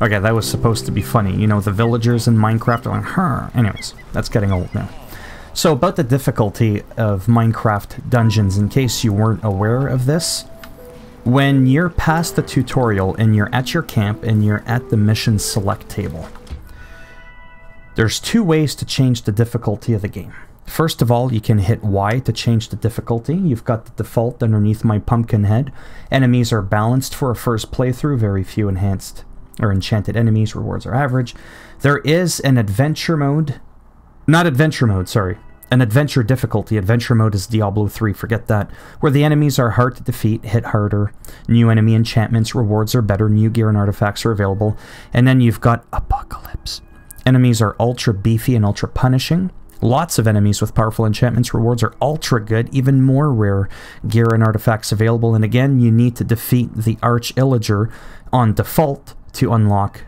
Okay, that was supposed to be funny. You know, the villagers in Minecraft are like, huh. Anyways, that's getting old now. So about the difficulty of Minecraft dungeons, in case you weren't aware of this, when you're past the tutorial and you're at your camp and you're at the mission select table, there's two ways to change the difficulty of the game. First of all, you can hit Y to change the difficulty. You've got the default underneath my pumpkin head. Enemies are balanced for a first playthrough, very few enhanced or enchanted enemies, rewards are average. There is an adventure mode, not adventure mode, sorry, an adventure difficulty. Adventure mode is Diablo 3, forget that, where the enemies are hard to defeat, hit harder, new enemy enchantments, rewards are better, new gear and artifacts are available, and then you've got Apocalypse. Enemies are ultra beefy and ultra punishing. Lots of enemies with powerful enchantments rewards are ultra good, even more rare gear and artifacts available, and again, you need to defeat the Arch Illager on default to unlock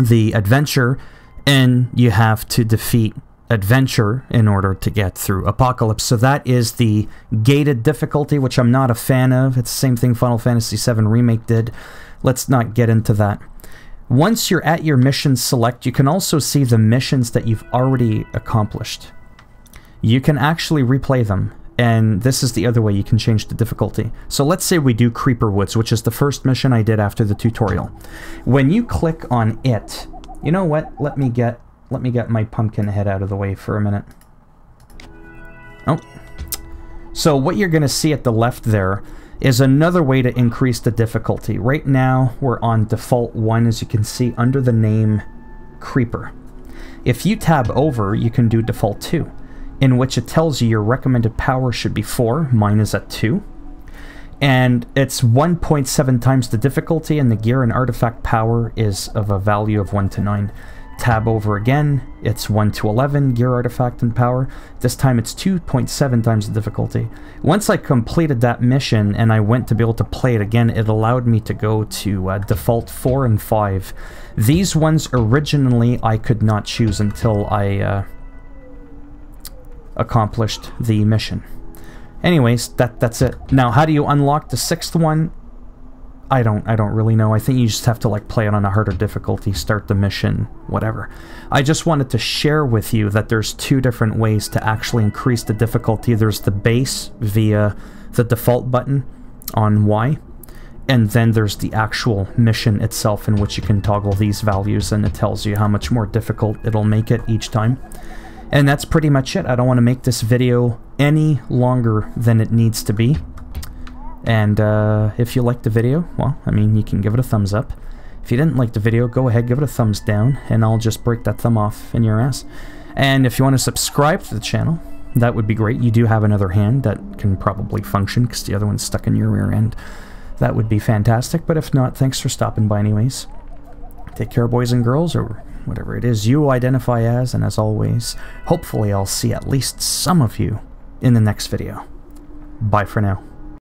the adventure, and you have to defeat adventure in order to get through Apocalypse. So that is the gated difficulty, which I'm not a fan of. It's the same thing Final Fantasy VII Remake did. Let's not get into that. Once you're at your mission select, you can also see the missions that you've already accomplished. You can actually replay them, and this is the other way you can change the difficulty. So let's say we do Creeper Woods, which is the first mission I did after the tutorial. When you click on it, you know what? Let me get let me get my pumpkin head out of the way for a minute. Oh. So what you're going to see at the left there is another way to increase the difficulty. Right now, we're on default 1, as you can see, under the name Creeper. If you tab over, you can do default 2, in which it tells you your recommended power should be 4, mine is at 2, and it's 1.7 times the difficulty, and the gear and artifact power is of a value of 1 to 9 tab over again, it's 1 to 11 gear artifact and power. This time it's 2.7 times the difficulty. Once I completed that mission and I went to be able to play it again, it allowed me to go to uh, default 4 and 5. These ones originally I could not choose until I uh, accomplished the mission. Anyways, that that's it. Now, how do you unlock the sixth one? I don't I don't really know. I think you just have to like play it on a harder difficulty, start the mission, whatever. I just wanted to share with you that there's two different ways to actually increase the difficulty. There's the base via the default button on Y, and then there's the actual mission itself in which you can toggle these values and it tells you how much more difficult it'll make it each time. And that's pretty much it. I don't want to make this video any longer than it needs to be. And uh, if you liked the video, well, I mean, you can give it a thumbs up. If you didn't like the video, go ahead, give it a thumbs down, and I'll just break that thumb off in your ass. And if you want to subscribe to the channel, that would be great. You do have another hand that can probably function, because the other one's stuck in your rear end. That would be fantastic, but if not, thanks for stopping by anyways. Take care, boys and girls, or whatever it is you identify as, and as always, hopefully I'll see at least some of you in the next video. Bye for now.